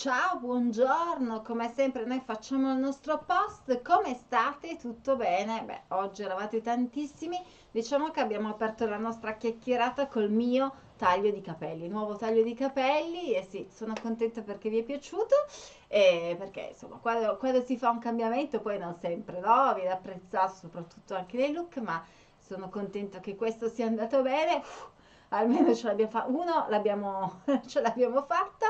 Ciao, buongiorno, come sempre noi facciamo il nostro post, come state? Tutto bene? Beh, oggi eravate tantissimi, diciamo che abbiamo aperto la nostra chiacchierata col mio taglio di capelli, nuovo taglio di capelli e sì, sono contenta perché vi è piaciuto e perché insomma quando, quando si fa un cambiamento poi non sempre, no? Viene apprezzato soprattutto anche nei look, ma sono contenta che questo sia andato bene. Uff, almeno ce l'abbiamo fatta, uno l'abbiamo, ce l'abbiamo fatta.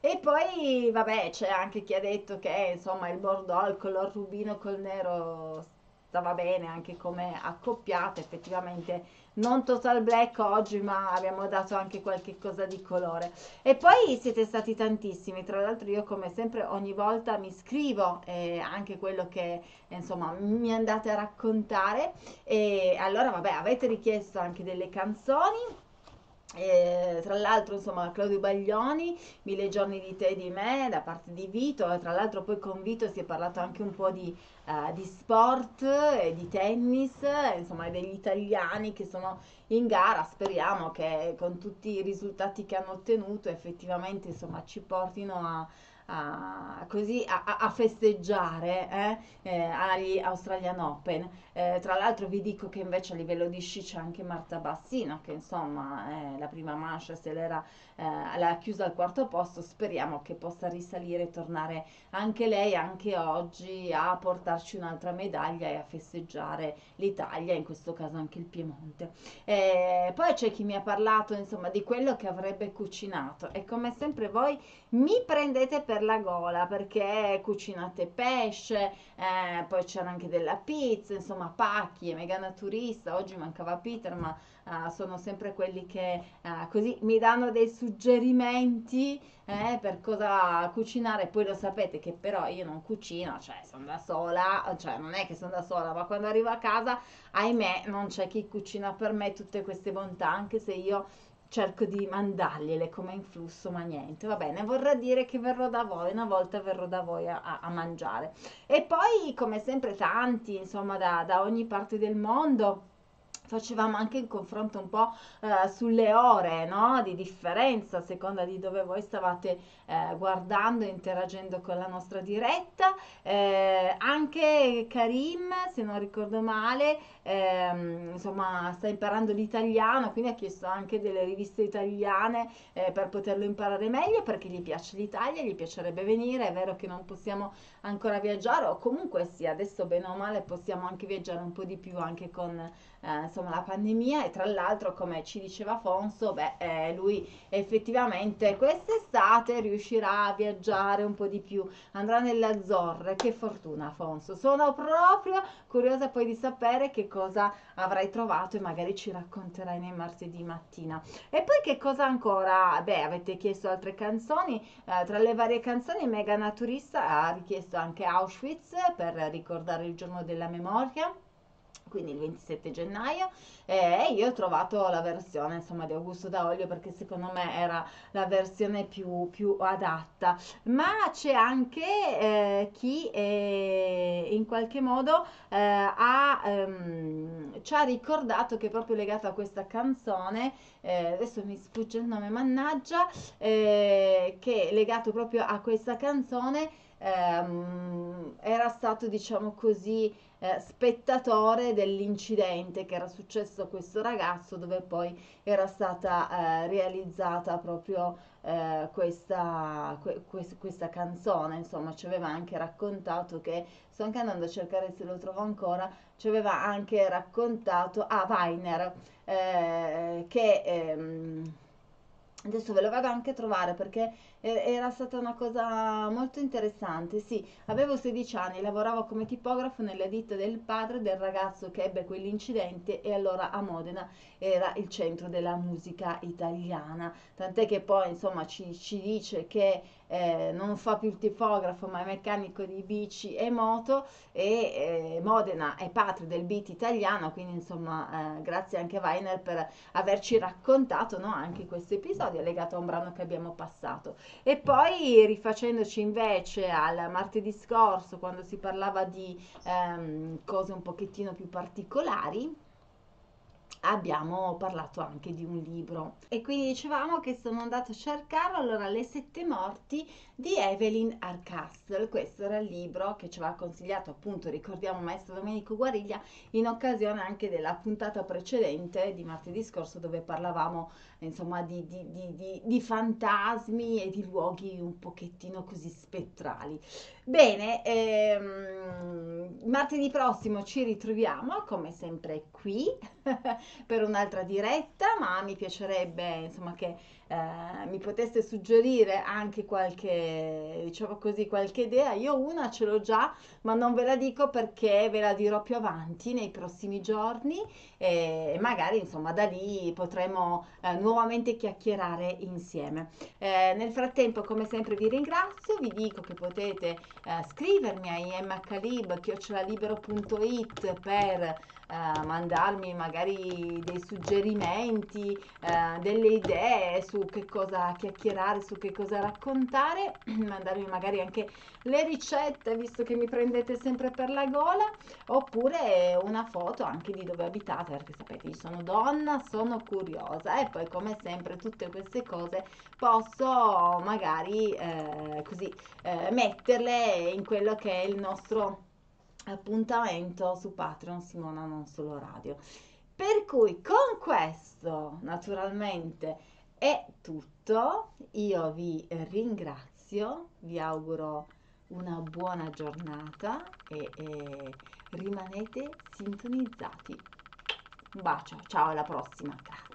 E poi vabbè c'è anche chi ha detto che insomma il bordeaux, il color rubino col nero stava bene anche come accoppiata, effettivamente non total black oggi ma abbiamo dato anche qualche cosa di colore. E poi siete stati tantissimi. Tra l'altro io come sempre ogni volta mi scrivo eh, anche quello che insomma mi andate a raccontare. E allora vabbè avete richiesto anche delle canzoni e, tra l'altro, insomma, Claudio Baglioni, Mille giorni di te e di me, da parte di Vito, tra l'altro poi con Vito si è parlato anche un po' di, uh, di sport e di tennis, insomma, degli italiani che sono in gara. Speriamo che con tutti i risultati che hanno ottenuto effettivamente, insomma, ci portino a a, così a, a festeggiare eh, eh, agli Australian Open. Eh, tra l'altro vi dico che invece a livello di sci c'è anche Marta Bassino che insomma la prima manche se l'era eh, l'ha chiusa al quarto posto, speriamo che possa risalire e tornare anche lei anche oggi a portarci un'altra medaglia e a festeggiare l'Italia, in questo caso anche il Piemonte. Eh, poi c'è chi mi ha parlato insomma di quello che avrebbe cucinato e come sempre voi mi prendete per la gola perché cucinate pesce, eh, poi c'era anche della pizza, insomma pacchi e mega naturista, oggi mancava Peter ma uh, sono sempre quelli che uh, così mi danno dei suggerimenti eh, per cosa cucinare. Poi lo sapete che però io non cucino, cioè sono da sola, cioè non è che sono da sola, ma quando arrivo a casa, ahimè, non c'è chi cucina per me tutte queste bontà, anche se io cerco di mandargliele come influsso, ma niente, va bene, vorrà dire che verrò da voi, una volta verrò da voi a, a mangiare. E poi, come sempre, tanti, insomma, da, da ogni parte del mondo facevamo anche il confronto un po' eh, sulle ore no? di differenza a seconda di dove voi stavate eh, guardando interagendo con la nostra diretta. Eh, anche Karim, se non ricordo male, ehm, insomma, sta imparando l'italiano, quindi ha chiesto anche delle riviste italiane eh, per poterlo imparare meglio perché gli piace l'Italia, gli piacerebbe venire. È vero che non possiamo ancora viaggiare, o comunque sì, adesso bene o male possiamo anche viaggiare un po' di più anche con eh, insomma, la pandemia e tra l'altro come ci diceva Afonso, beh, eh, lui effettivamente quest'estate riuscirà a viaggiare un po' di più, andrà nelle Azzorre, che fortuna Afonso, sono proprio curiosa poi di sapere che cosa avrai trovato e magari ci racconterai nei martedì mattina. E poi che cosa ancora? Beh, avete chiesto altre canzoni, eh, tra le varie canzoni Mega Naturista ha richiesto anche Auschwitz per ricordare il giorno della memoria quindi il 27 gennaio e io ho trovato la versione insomma di Augusto D'Aolio perché secondo me era la versione più, più adatta. Ma c'è anche eh, chi eh, in qualche modo eh, ha, ehm, ci ha ricordato che è proprio legato a questa canzone eh, adesso mi sfugge il nome mannaggia eh, che è legato proprio a questa canzone ehm, era stato diciamo così eh, spettatore dell'incidente che era successo a questo ragazzo dove poi era stata eh, realizzata proprio eh, questa, que, questa canzone. Insomma ci aveva anche raccontato che sto anche andando a cercare se lo trovo ancora ci aveva anche raccontato a ah, Weiner eh, che ehm, Adesso ve lo vado anche a trovare perché era stata una cosa molto interessante. Sì, avevo 16 anni, lavoravo come tipografo nella ditta del padre del ragazzo che ebbe quell'incidente e allora a Modena era il centro della musica italiana. Tant'è che poi insomma ci, ci dice che eh, non fa più il tipografo ma è meccanico di bici e moto e eh, Modena è patria del beat italiano, quindi insomma eh, grazie anche a Weiner per averci raccontato no, anche questo episodio legato a un brano che abbiamo passato. E poi rifacendoci invece al martedì scorso quando si parlava di ehm, cose un pochettino più particolari, abbiamo parlato anche di un libro. E quindi dicevamo che sono andato a cercarlo allora Le sette morti di Evelyn Arcastle questo era il libro che ci aveva consigliato appunto ricordiamo maestro Domenico Guariglia in occasione anche della puntata precedente di martedì scorso dove parlavamo insomma di, di, di, di fantasmi e di luoghi un pochettino così spettrali. Bene ehm, martedì prossimo ci ritroviamo come sempre qui per un'altra diretta, ma mi piacerebbe insomma che eh, mi poteste suggerire anche qualche, diciamo così, qualche idea. Io una ce l'ho già, ma non ve la dico perché ve la dirò più avanti nei prossimi giorni e magari insomma da lì potremo eh, nuovamente chiacchierare insieme. Eh, nel frattempo, come sempre, vi ringrazio, vi dico che potete eh, scrivermi a imhlib.it per Uh, mandarmi magari dei suggerimenti, delle idee su che cosa chiacchierare, su che cosa raccontare, mandarmi magari anche le ricette, visto che mi prendete sempre per la gola, oppure una foto anche di dove abitate, perché sapete, io sono donna, sono curiosa e poi come sempre tutte queste cose posso magari eh, così eh, metterle in quello che è il nostro appuntamento su Patreon Simona Non Solo Radio. Per cui con questo naturalmente tutto, io vi ringrazio, vi auguro una buona giornata e, e rimanete sintonizzati. Un bacio, ciao alla prossima, grazie.